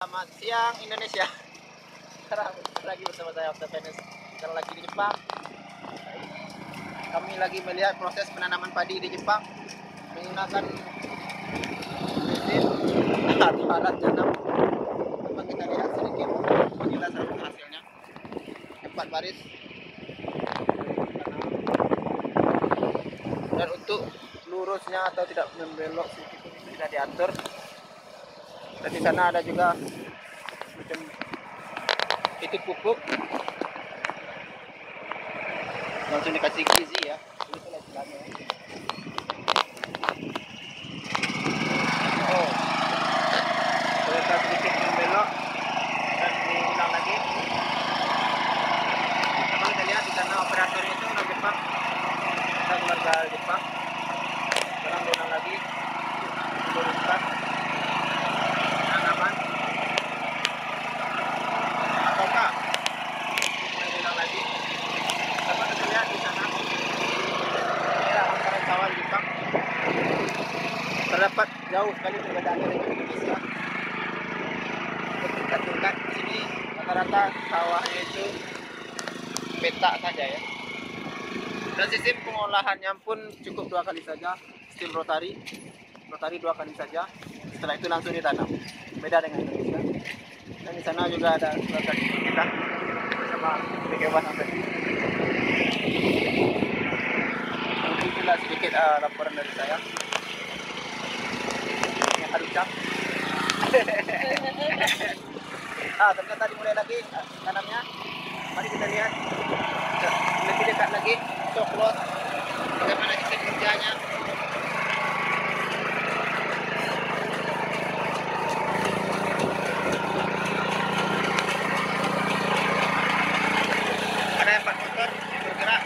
Selamat siang Indonesia. Sekarang lagi bersama saya Okta Penes. Sekarang lagi di Jepang. Kami lagi melihat proses penanaman padi di Jepang menggunakan mesin alat tanam. Coba kita lihat sedikit salah hasilnya. Empat baris. Dan untuk lurusnya atau tidak membelok sedikit ini sudah diatur dan di sana ada juga macam itu pupuk langsung dikasih gizi ya oh Jepang kita keluarga Jepang sekarang lagi tanaman ataukah mulai ulang lagi dapat kita lihat di sana daerah antara kawan Jepang terdapat jauh sekali perbedaannya dengan Indonesia. Tingkat-tingkat di sini rata-rata sawahnya itu petak saja ya. Dan sistem pengolahannya pun cukup dua kali saja sistem rotari rotari dua kali saja. Setelah itu langsung ditanam. Beda dengan Indonesia. Dan di sana juga ada keluarga kita hewan yang tadi itulah sedikit uh, laporan dari saya ah ternyata dimulai lagi uh, tanamnya. Mari kita lihat. Lebih dekat lagi coklat. Bagaimana sistem kerjanya? Ada empat motor bergerak.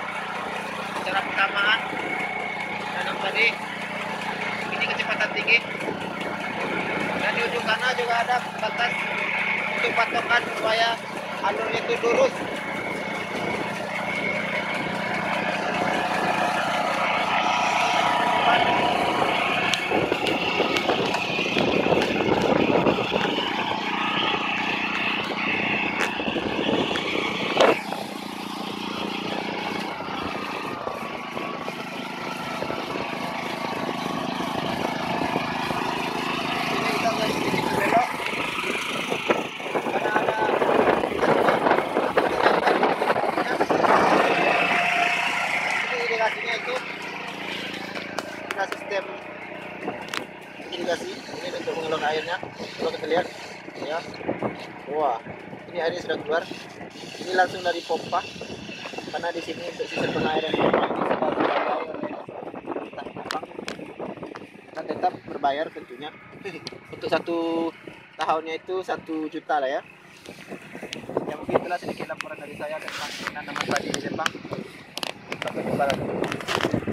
Secara persamaan tanam tadi. Ini kecepatan tinggi dan di ujung sana juga ada batas untuk patokan supaya alurnya itu lurus Ini kita agak sedikit belok karena ada Ini irigasinya itu ada sistem irigasi ini untuk mengelola airnya. Kalau kita lihat ya. Wah ini airnya sudah keluar. Ini langsung dari pompa. Karena di sini untuk sistem pengairan ini dan tetap berbayar tentunya. Untuk satu tahunnya itu satu juta lah ya. Ya mungkin itulah sedikit laporan dari saya tentang penanaman padi di Jepang También para.